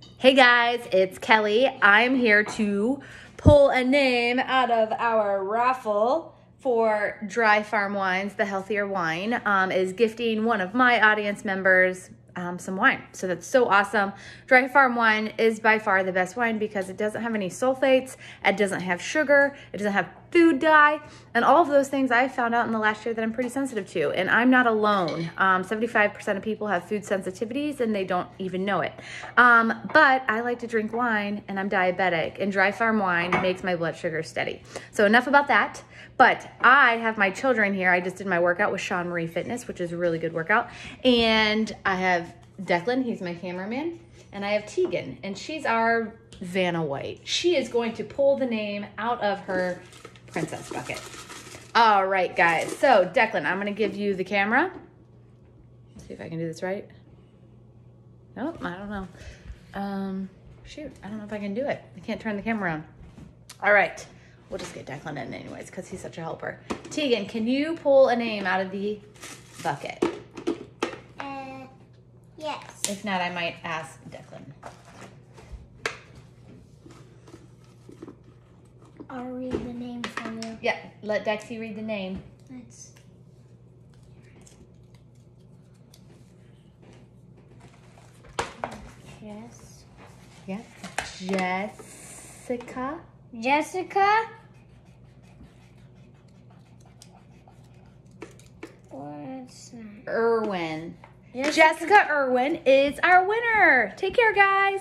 Hey guys, it's Kelly. I'm here to pull a name out of our raffle for Dry Farm Wines, the healthier wine, um, is gifting one of my audience members um, some wine. So that's so awesome. Dry Farm Wine is by far the best wine because it doesn't have any sulfates, it doesn't have sugar, it doesn't have food dye, and all of those things I found out in the last year that I'm pretty sensitive to. And I'm not alone. 75% um, of people have food sensitivities and they don't even know it. Um, but I like to drink wine and I'm diabetic, and Dry Farm Wine makes my blood sugar steady. So enough about that. But I have my children here. I just did my workout with Sean Marie Fitness, which is a really good workout. And I have Declan, he's my cameraman. And I have Tegan, and she's our Vanna White. She is going to pull the name out of her princess bucket. All right, guys. So, Declan, I'm going to give you the camera. Let's see if I can do this right. Nope, I don't know. Um, shoot, I don't know if I can do it. I can't turn the camera on. All right. We'll just get Declan in anyways because he's such a helper. Tegan, can you pull a name out of the bucket? Uh, yes. If not, I might ask Declan. I'll read the name for you. Yeah, let Dexy read the name. Let's. Jess. Yep. Jessica. Jessica. What's that? Irwin. Jessica. Jessica Irwin is our winner. Take care, guys.